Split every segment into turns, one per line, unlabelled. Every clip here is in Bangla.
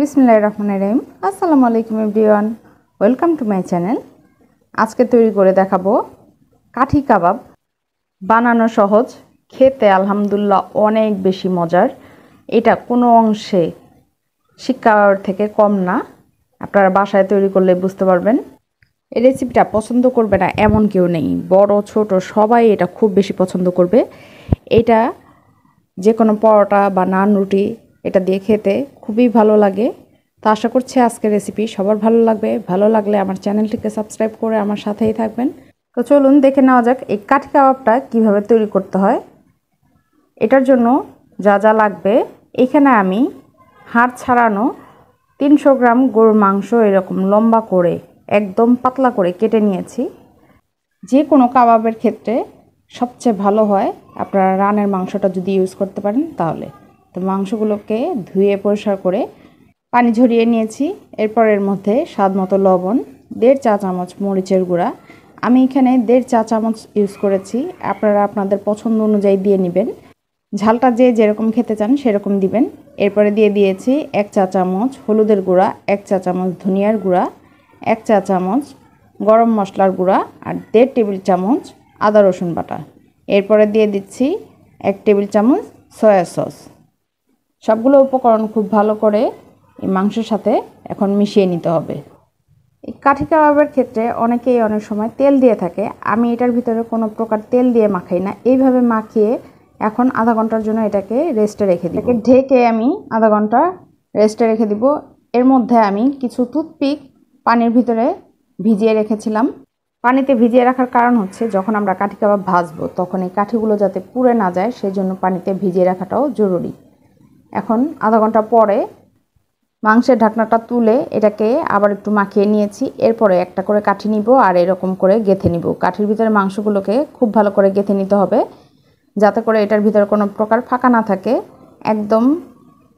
বিসমুল্লাহ রহমান রহিম। আসসালামু আলাইকুম everyone. Welcome to my channel. আজকে তৈরি করে দেখাবো কাঠি কাবাব। বানানো সহজ, খেতে আলহামদুলিল্লাহ অনেক বেশি মজার। এটা কোনো অংশে শিক্ষার থেকে কম না। আপনারা বাসায় তৈরি করলে বুঝতে পারবেন। এই রেসিপিটা পছন্দ করবে না এমন কেউ নেই। বড়, ছোট সবাই এটা খুব বেশি পছন্দ করবে। এটা যে কোনো পরোটা বা নান, রুটি এটা দিয়ে খেতে খুবই ভালো লাগে। তো আশা করছি আজকের রেসিপি সবার ভালো লাগবে। ভালো লাগলে আমার চ্যানেলটিকে সাবস্ক্রাইব করে আমার সাথেই থাকবেন। তো চলুন দেখে নেওয়া যাক এই কাঠি কাবাবটা কীভাবে তৈরি করতে হয়। এটার জন্য যা যা লাগবে, এখানে আমি হাড় ছাড়ানো তিনশো গ্রাম গরুর মাংস এরকম লম্বা করে, একদম পাতলা করে কেটে নিয়েছি। যে কোনো কাবাবের ক্ষেত্রে সবচেয়ে ভালো হয় আপনারা রানের মাংসটা যদি ইউজ করতে পারেন তাহলে। তো মাংসগুলোকে ধুয়ে পরিষ্কার করে পানি ঝরিয়ে নিয়েছি। এরপর এর মধ্যে স্বাদ মতো লবণ, দেড় চা চামচ মরিচের গুঁড়া। আমি এখানে দেড় চা চামচ ইউজ করেছি। আপনারা আপনাদের পছন্দ অনুযায়ী দিয়ে নেবেন। ঝালটা যে যেরকম খেতে চান সেরকম দিবেন। এরপরে দিয়ে দিয়েছি এক চা চামচ হলুদের গুঁড়া, এক চা চামচ ধনিয়ার গুঁড়া, এক চা চামচ গরম মশলার গুঁড়া আর দেড় টেবিল চামচ আদা রসুন বাটা। এরপরে দিয়ে দিচ্ছি এক টেবিল চামচ সয়া সস। সবগুলো উপকরণ খুব ভালো করে এই মাংসের সাথে এখন মিশিয়ে নিতে হবে। এই কাঠি কাবাবের ক্ষেত্রে অনেকেই অনেক সময় তেল দিয়ে থাকে। আমি এটার ভিতরে কোনো প্রকার তেল দিয়ে মাখাই না। এইভাবে মাখিয়ে এখন আধা ঘণ্টার জন্য এটাকে রেস্টে রেখে দিই এটাকে ঢেকে আমি আধা ঘণ্টা রেস্টে রেখে দিব। এর মধ্যে আমি কিছু টুথপিক পানির ভিতরে ভিজিয়ে রেখেছিলাম। পানিতে ভিজিয়ে রাখার কারণ হচ্ছে যখন আমরা কাঠি কাবাব ভাজবো তখন এই কাঠিগুলো যাতে পুড়ে না যায় সেই জন্য পানিতে ভিজিয়ে রাখাটাও জরুরি। এখন আধা ঘণ্টা পরে মাংসের ঢাকনাটা তুলে এটাকে আবার একটু মাখিয়ে নিয়েছি। এরপরে একটা করে কাঠি নিব আর এরকম করে গেথে নিব। কাঠির ভিতরে মাংসগুলোকে খুব ভালো করে গেথে নিতে হবে, যাতে করে এটার ভিতরে কোনো প্রকার ফাঁকা না থাকে। একদম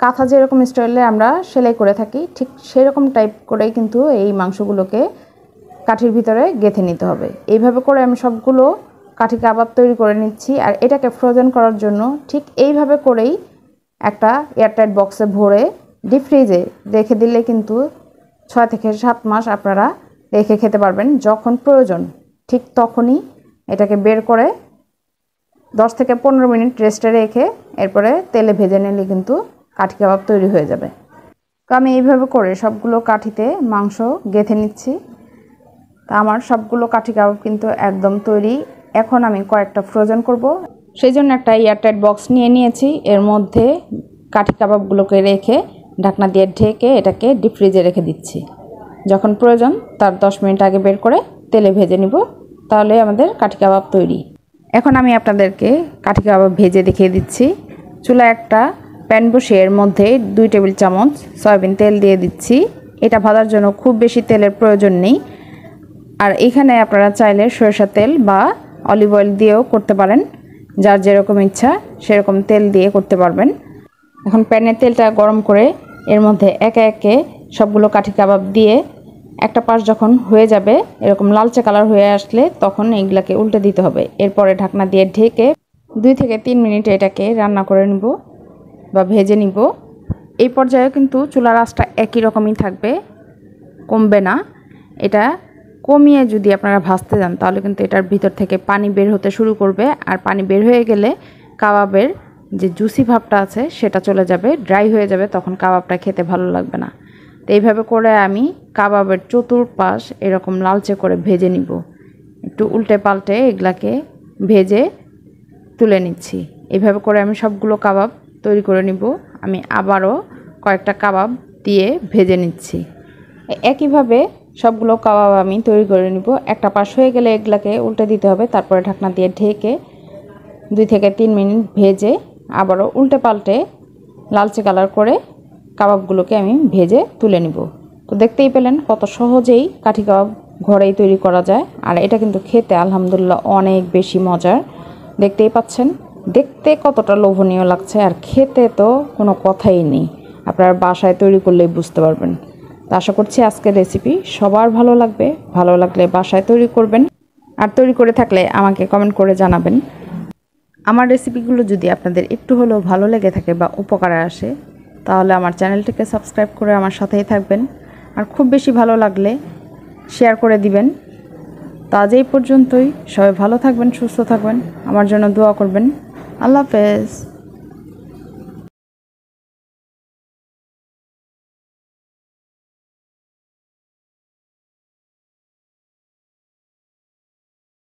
কাঁথা যেরকম স্টাইলে আমরা সেলাই করে থাকি, ঠিক সেরকম টাইপ করেই কিন্তু এই মাংসগুলোকে কাঠির ভিতরে গেথে নিতে হবে। এইভাবে করে আমি সবগুলো কাঠি কাবাব তৈরি করে নিচ্ছি আর এটাকে ফ্রোজেন করার জন্য ঠিক এইভাবে করেই একটা এয়ারটাইট বক্সে ভরে ডিপ ফ্রিজে রেখে দিলে কিন্তু ছয় থেকে সাত মাস আপনারা রেখে খেতে পারবেন যখন প্রয়োজন। ঠিক তখনই এটাকে বের করে দশ থেকে পনেরো মিনিট রেস্টে রেখে এরপরে তেলে ভেজে নিলে কিন্তু কাঠি কাবাব তৈরি হয়ে যাবে। তো আমি এইভাবে করে সবগুলো কাঠিতে মাংস গেঁথে নিচ্ছি। তা আমার সবগুলো কাঠি কাবাব কিন্তু একদম তৈরি। এখন আমি কয়েকটা ফ্রোজেন করব। সেই জন্য একটা এয়ারটাইট বক্স নিয়ে নিয়েছি। এর মধ্যে কাঠি কাবাবগুলোকে রেখে ঢাকনা দিয়ে ঢেকে এটাকে ডিপ ফ্রিজে রেখে দিচ্ছি। যখন প্রয়োজন তার দশ মিনিট আগে বের করে তেলে ভেজে নিব, তাহলে আমাদের কাঠি কাবাব তৈরি। এখন আমি আপনাদেরকে কাঠি কাবাব ভেজে দেখিয়ে দিচ্ছি। চুলা একটা প্যান বসিয়ে এর মধ্যে দুই টেবিল চামচ সয়াবিন তেল দিয়ে দিচ্ছি। এটা ভাজার জন্য খুব বেশি তেলের প্রয়োজন নেই। আর এখানে আপনারা চাইলে সরিষার তেল বা অলিভ অয়েল দিয়েও করতে পারেন। যার যেরকম ইচ্ছা সেরকম তেল দিয়ে করতে পারবেন। এখন প্যানের তেলটা গরম করে এর মধ্যে একে একে সবগুলো কাঠি কাবাব দিয়ে একটা পাশ যখন হয়ে যাবে, এরকম লালচে কালার হয়ে আসলে তখন এইগুলাকে উল্টে দিতে হবে। এরপরে ঢাকনা দিয়ে ঢেকে দুই থেকে তিন মিনিট এটাকে রান্না করে নিব বা ভেজে নিব। এই পর্যায়ে কিন্তু চুলার আঁচটা একই রকমই থাকবে, কমবে না। এটা কমিয়ে যদি আপনারা ভাজতে যান, তাহলে কিন্তু এটার ভিতর থেকে পানি বের হতে শুরু করবে। আর পানি বের হয়ে গেলে কাবাবের যে জুসি ভাবটা আছে, সেটা চলে যাবে ড্রাই হয়ে যাবে, তখন কাবাবটা খেতে ভালো লাগবে না। তো এইভাবে করে আমি কাবাবের চতুর্পাশ এরকম লালচে করে ভেজে নিব। একটু উল্টে পাল্টে এগুলাকে ভেজে তুলে নিচ্ছি। এইভাবে করে আমি সবগুলো কাবাব তৈরি করে নিব। আমি আবারও কয়েকটা কাবাব দিয়ে ভেজে নিচ্ছি। একইভাবে সবগুলো কাবাব আমি তৈরি করে নিব। একটা পাশ হয়ে গেলে এগুলাকে উল্টে দিতে হবে, তারপরে ঢাকনা দিয়ে ঢেকে দুই থেকে তিন মিনিট ভেজে আবারও উল্টে পাল্টে লালচে কালার করে কাবাবগুলোকে আমি ভেজে তুলে নিব। তো দেখতেই পেলেন কত সহজেই কাঠি কাবাব ঘরেই তৈরি করা যায়, আর এটা কিন্তু খেতে আলহামদুলিল্লাহ অনেক বেশি মজার। দেখতেই পাচ্ছেন, দেখতে কতটা লোভনীয় লাগছে, আর খেতে তো কোনো কথাই নেই। আপনার বাসায় তৈরি করলেই বুঝতে পারবেন। তো আশা করছি আজকের রেসিপি সবার ভালো লাগবে। ভালো লাগলে বাসায় তৈরি করবেন। আর তৈরি করে থাকলে আমাকে কমেন্ট করে জানাবেন। আমার রেসিপিগুলো যদি আপনাদের একটু হলেও ভালো লেগে থাকে বা উপকারে আসে, তাহলে আমার চ্যানেলটিকে সাবস্ক্রাইব করে আমার সাথেই থাকবেন। আর খুব বেশি ভালো লাগলে শেয়ার করে দিবেন। তো আজ এই পর্যন্তই। সবাই ভালো থাকবেন, সুস্থ থাকবেন। আমার জন্য দোয়া করবেন। আল্লাহ হাফেজ।